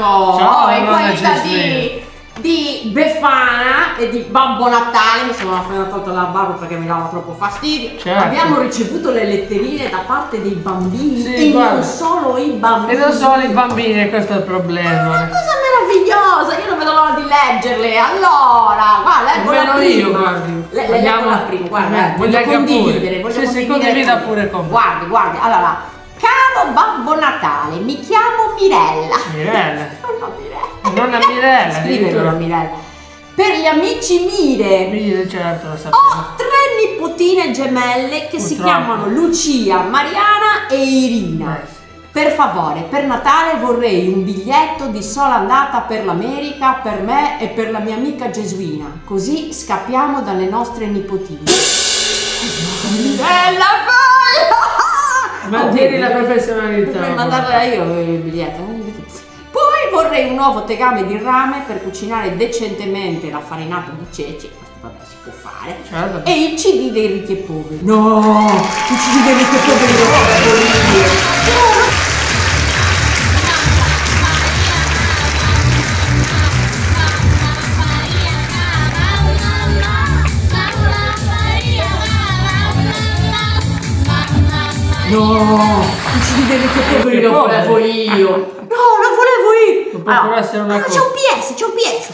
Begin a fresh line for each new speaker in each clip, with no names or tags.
Marco!
Ciao,
in qualità di, di Befana e di Babbo Natale, mi sono appena tolto la barba perché mi dava troppo fastidio.
Certo.
Abbiamo ricevuto le letterine da parte dei bambini
Sì,
e
guarda.
non solo i bambini.
E non solo i bambini, questo è il problema.
Cosa meravigliosa, io non vedo l'ora di leggerle. Allora, guarda, ecco la prima.
io, guardi.
Le, le
Andiamo-
leggo la prima, guarda,
Eh,
eh, voglio condividere, voglio
Sì, sì,
condividere
condivida
con-
pure con me.
Guardi, guardi, allora, caro Babbo Natale, mi chiamo Mirella.
Mirella.
Nonna Mirella.
Nonna Mirella,
Scrivelo
addirittura.
Mirella. Per gli amici Mire,
Mire, certo, lo
ho
sappiamo.
tre nipotine gemelle che si
Purtroppo.
chiamano Lucia, Mariana e Irina.
Eh, sì.
Per favore, per Natale vorrei un biglietto di sola andata per l'America, per me e per la mia amica Gesuina. Così scappiamo dalle nostre nipotine. Bella!
Mantieni la
Dovrei
professionalità.
mandarla io il biglietto. Poi vorrei un nuovo tegame di rame per cucinare decentemente la farinata di ceci. Questo vabbè si può fare.
Certo.
E il CD dei ricchi e poveri. No! Il CD dei ricchi e poveri No! Il CD dei ricchi e poveri lo volevo io. No, lo volevo io.
Non può pure essere una
ah,
cosa.
c'è un PS, c'è un PS.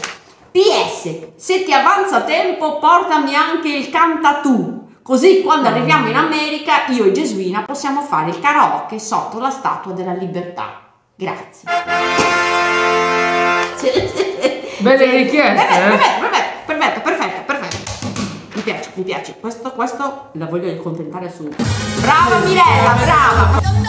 PS, se ti avanza tempo portami anche il cantatù. Così quando arriviamo in America io e Gesuina possiamo fare il karaoke sotto la statua della libertà. Grazie.
Belle richieste, eh?
perfetto, piace. Questo, questo la voglio accontentare su. Brava Mirella, brava.